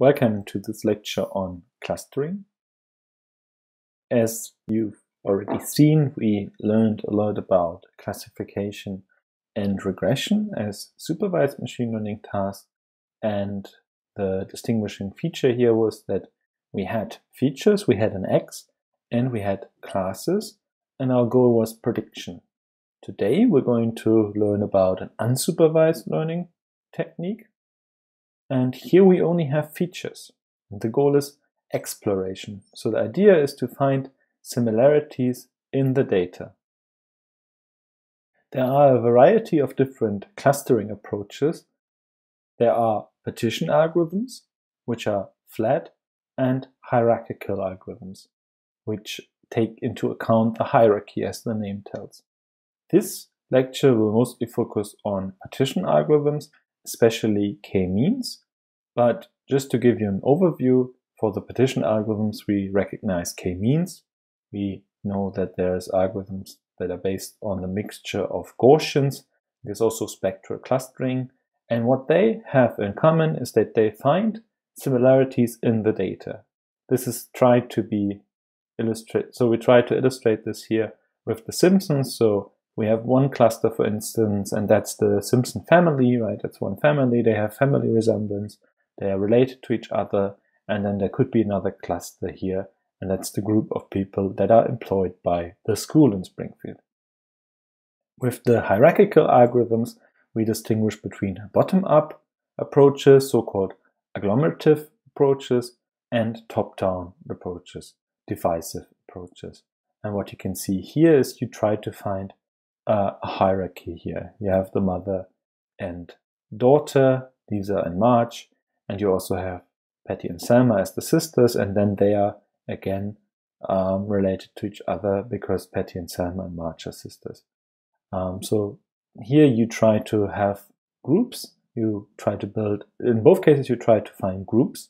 Welcome to this lecture on clustering. As you've already seen, we learned a lot about classification and regression as supervised machine learning tasks. And the distinguishing feature here was that we had features, we had an X, and we had classes, and our goal was prediction. Today we're going to learn about an unsupervised learning technique and here we only have features. The goal is exploration. So the idea is to find similarities in the data. There are a variety of different clustering approaches. There are partition algorithms, which are flat, and hierarchical algorithms, which take into account the hierarchy as the name tells. This lecture will mostly focus on partition algorithms especially k-means. But just to give you an overview, for the partition algorithms, we recognize k-means. We know that there's algorithms that are based on the mixture of Gaussians. There's also spectral clustering. And what they have in common is that they find similarities in the data. This is tried to be illustrate. So we try to illustrate this here with the Simpsons. So we have one cluster, for instance, and that's the Simpson family, right? That's one family. They have family resemblance. They are related to each other. And then there could be another cluster here, and that's the group of people that are employed by the school in Springfield. With the hierarchical algorithms, we distinguish between bottom-up approaches, so-called agglomerative approaches, and top-down approaches, divisive approaches. And what you can see here is you try to find uh, hierarchy here. You have the mother and daughter, these are in Marge, and you also have Patty and Selma as the sisters, and then they are again um, related to each other because Patty and Selma and Marge are sisters. Um, so here you try to have groups. You try to build, in both cases, you try to find groups,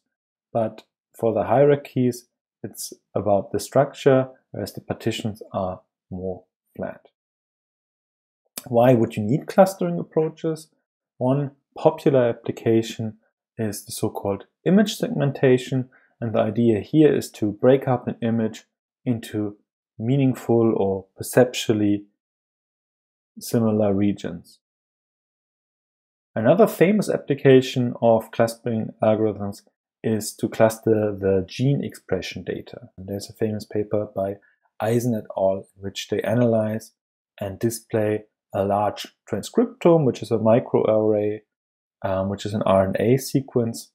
but for the hierarchies, it's about the structure, whereas the partitions are more flat. Why would you need clustering approaches? One popular application is the so-called image segmentation. And the idea here is to break up an image into meaningful or perceptually similar regions. Another famous application of clustering algorithms is to cluster the gene expression data. And there's a famous paper by Eisen et al. in which they analyze and display a large transcriptome, which is a microarray, um, which is an RNA sequence.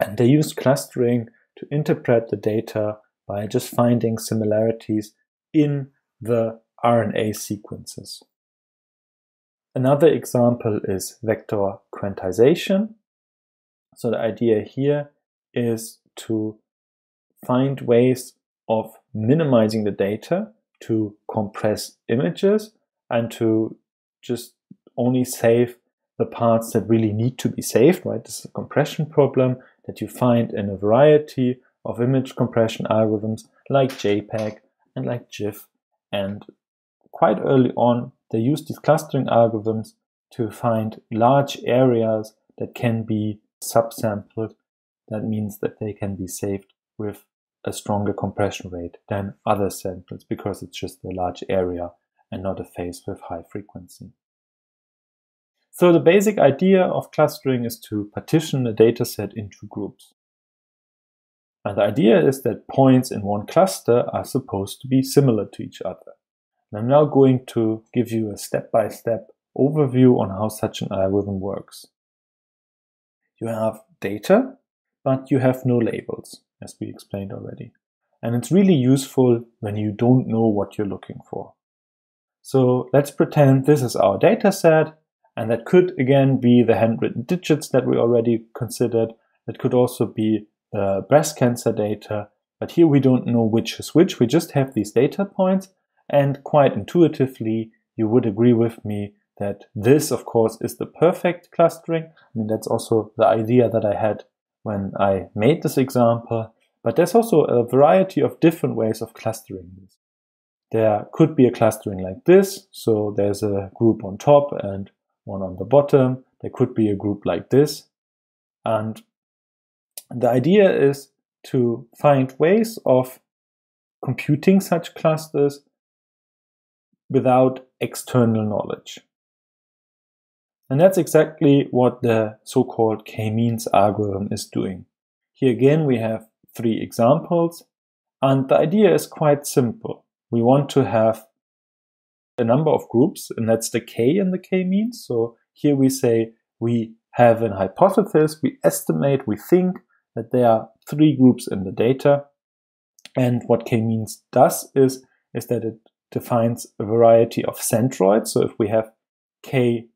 And they use clustering to interpret the data by just finding similarities in the RNA sequences. Another example is vector quantization. So the idea here is to find ways of minimizing the data to compress images and to just only save the parts that really need to be saved, right? This is a compression problem that you find in a variety of image compression algorithms like JPEG and like GIF. And quite early on, they used these clustering algorithms to find large areas that can be subsampled. That means that they can be saved with a stronger compression rate than other samples because it's just a large area and not a phase with high frequency. So the basic idea of clustering is to partition a dataset into groups. And the idea is that points in one cluster are supposed to be similar to each other. And I'm now going to give you a step-by-step -step overview on how such an algorithm works. You have data, but you have no labels, as we explained already. And it's really useful when you don't know what you're looking for. So let's pretend this is our data set, and that could again be the handwritten digits that we already considered. That could also be the breast cancer data, but here we don't know which is which. We just have these data points, and quite intuitively, you would agree with me that this, of course, is the perfect clustering. I mean, that's also the idea that I had when I made this example, but there's also a variety of different ways of clustering this. There could be a clustering like this. So there's a group on top and one on the bottom. There could be a group like this. And The idea is to find ways of computing such clusters without external knowledge. And that's exactly what the so-called k-means algorithm is doing. Here again, we have three examples, and the idea is quite simple. We want to have a number of groups, and that's the k in the k-means. So here we say we have an hypothesis, we estimate, we think that there are three groups in the data. And what k-means does is, is that it defines a variety of centroids. So if we have k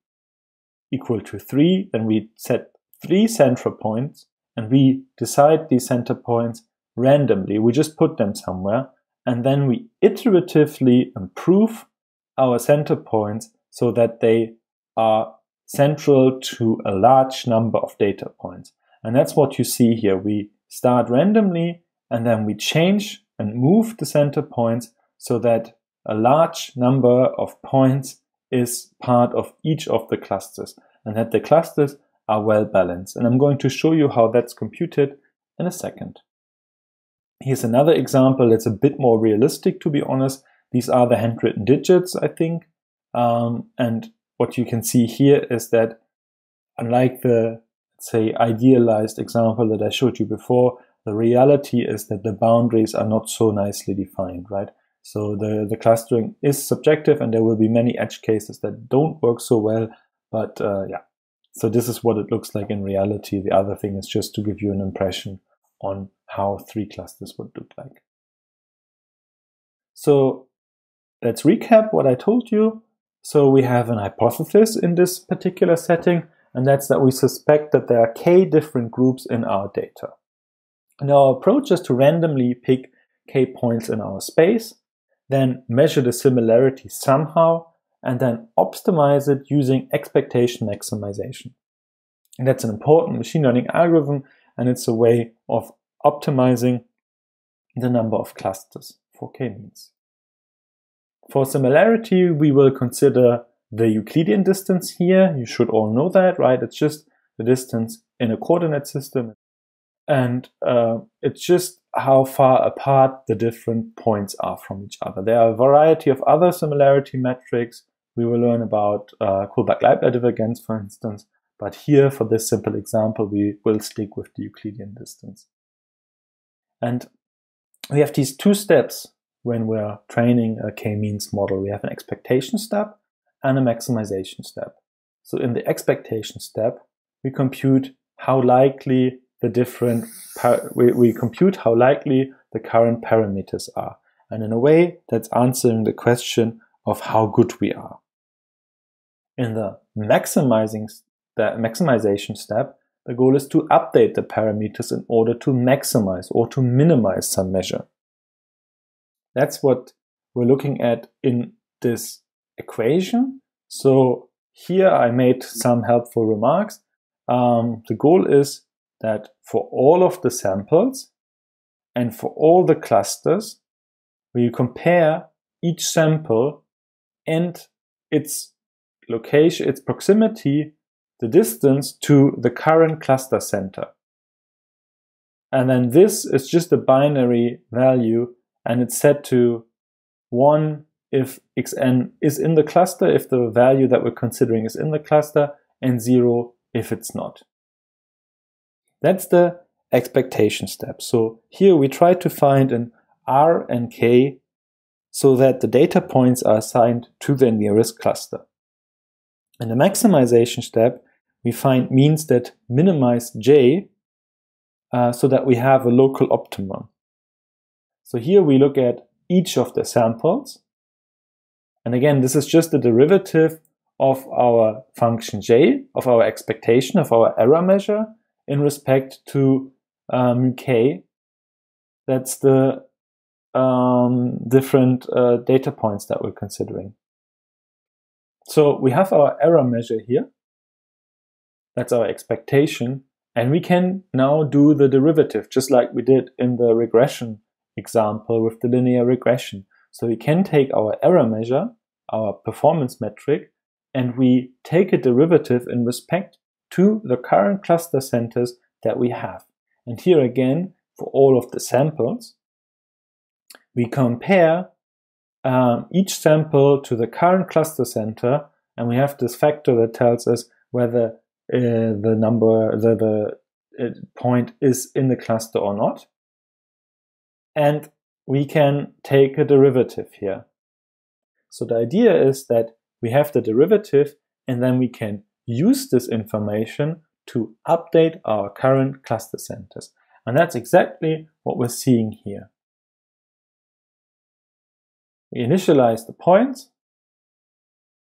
equal to 3, then we set three center points and we decide these center points randomly. We just put them somewhere and then we iteratively improve our center points so that they are central to a large number of data points. And that's what you see here. We start randomly and then we change and move the center points so that a large number of points is part of each of the clusters and that the clusters are well balanced. And I'm going to show you how that's computed in a second. Here's another example that's a bit more realistic, to be honest. These are the handwritten digits, I think. Um, and what you can see here is that unlike the, say, idealized example that I showed you before, the reality is that the boundaries are not so nicely defined, right? So the, the clustering is subjective and there will be many edge cases that don't work so well. But uh, yeah, so this is what it looks like in reality. The other thing is just to give you an impression on how three clusters would look like. So let's recap what I told you. So we have an hypothesis in this particular setting, and that's that we suspect that there are k different groups in our data. And our approach is to randomly pick k points in our space then measure the similarity somehow, and then optimize it using expectation maximization. And that's an important machine learning algorithm, and it's a way of optimizing the number of clusters for k-means. For similarity, we will consider the Euclidean distance here. You should all know that, right? It's just the distance in a coordinate system. And uh, it's just how far apart the different points are from each other. There are a variety of other similarity metrics. We will learn about uh, Kullback-Leibler divergence, for instance. But here, for this simple example, we will stick with the Euclidean distance. And we have these two steps when we're training a k-means model. We have an expectation step and a maximization step. So in the expectation step, we compute how likely the different, we, we compute how likely the current parameters are. And in a way, that's answering the question of how good we are. In the maximizing the maximization step, the goal is to update the parameters in order to maximize or to minimize some measure. That's what we're looking at in this equation. So here I made some helpful remarks. Um, the goal is that for all of the samples and for all the clusters, we compare each sample and its location, its proximity, the distance to the current cluster center. And then this is just a binary value and it's set to 1 if xn is in the cluster, if the value that we're considering is in the cluster, and 0 if it's not. That's the expectation step. So here we try to find an R and K so that the data points are assigned to the nearest cluster. In the maximization step, we find means that minimize J uh, so that we have a local optimum. So here we look at each of the samples. And again, this is just the derivative of our function J, of our expectation, of our error measure in respect to um, k. That's the um, different uh, data points that we're considering. So we have our error measure here. That's our expectation. And we can now do the derivative, just like we did in the regression example with the linear regression. So we can take our error measure, our performance metric, and we take a derivative in respect to the current cluster centers that we have. And here again, for all of the samples, we compare um, each sample to the current cluster center, and we have this factor that tells us whether uh, the number, the, the uh, point is in the cluster or not. And we can take a derivative here. So the idea is that we have the derivative and then we can use this information to update our current cluster centers. And that's exactly what we're seeing here. We initialize the points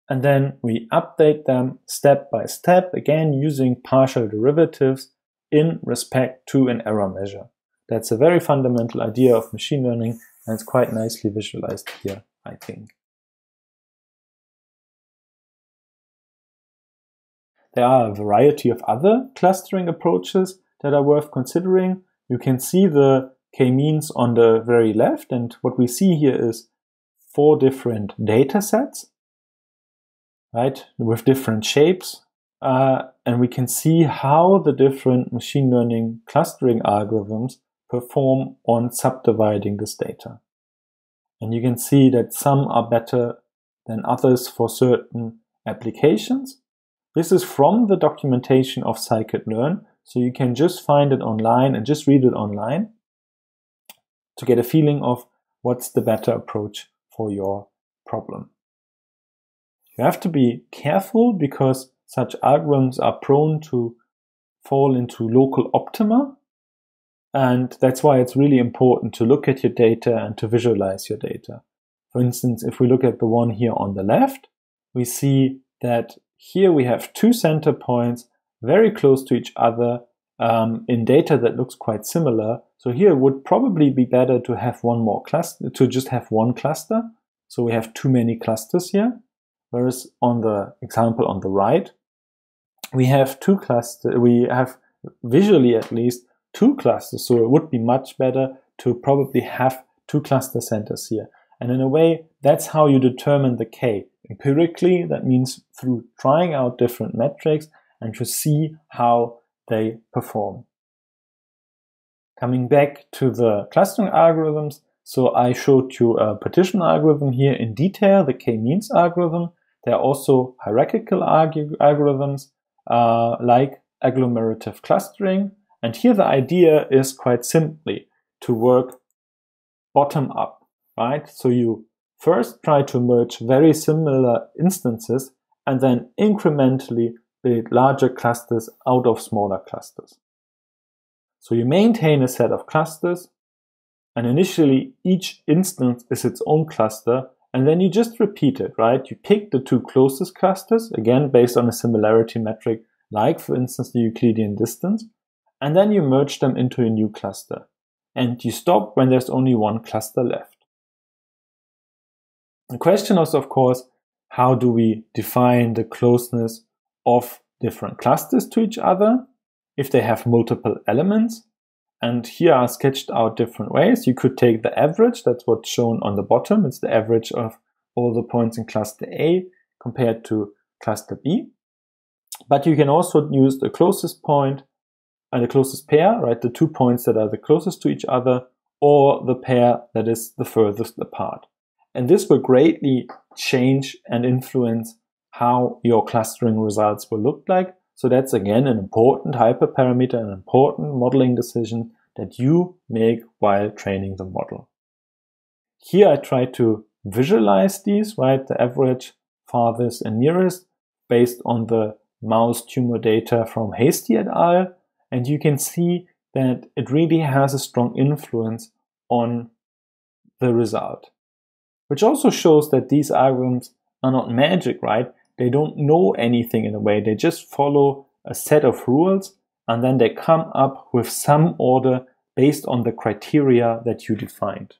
and then we update them step by step, again using partial derivatives in respect to an error measure. That's a very fundamental idea of machine learning and it's quite nicely visualized here, I think. There are a variety of other clustering approaches that are worth considering. You can see the k-means on the very left, and what we see here is four different data sets, right, with different shapes. Uh, and we can see how the different machine learning clustering algorithms perform on subdividing this data. And you can see that some are better than others for certain applications. This is from the documentation of scikit-learn, so you can just find it online and just read it online to get a feeling of what's the better approach for your problem. You have to be careful because such algorithms are prone to fall into local optima. And that's why it's really important to look at your data and to visualize your data. For instance, if we look at the one here on the left, we see that here we have two center points very close to each other um, in data that looks quite similar. So here it would probably be better to have one more cluster, to just have one cluster. So we have too many clusters here. Whereas on the example on the right, we have two clusters, we have visually at least two clusters. So it would be much better to probably have two cluster centers here. And in a way, that's how you determine the K. Empirically, that means through trying out different metrics and to see how they perform. Coming back to the clustering algorithms, so I showed you a partition algorithm here in detail, the k-means algorithm. There are also hierarchical algorithms uh, like agglomerative clustering. And here the idea is quite simply to work bottom up, right? So you First, try to merge very similar instances and then incrementally build larger clusters out of smaller clusters. So you maintain a set of clusters and initially each instance is its own cluster and then you just repeat it, right? You pick the two closest clusters, again based on a similarity metric, like for instance the Euclidean distance, and then you merge them into a new cluster. And you stop when there's only one cluster left. The question is, of course, how do we define the closeness of different clusters to each other if they have multiple elements? And here are sketched out different ways. You could take the average, that's what's shown on the bottom. It's the average of all the points in cluster A compared to cluster B. But you can also use the closest point and the closest pair, right? The two points that are the closest to each other or the pair that is the furthest apart. And this will greatly change and influence how your clustering results will look like. So that's again an important hyperparameter, an important modeling decision that you make while training the model. Here I try to visualize these, right? The average, farthest and nearest based on the mouse tumor data from Hastie et al. And you can see that it really has a strong influence on the result which also shows that these algorithms are not magic, right? They don't know anything in a way. They just follow a set of rules and then they come up with some order based on the criteria that you defined.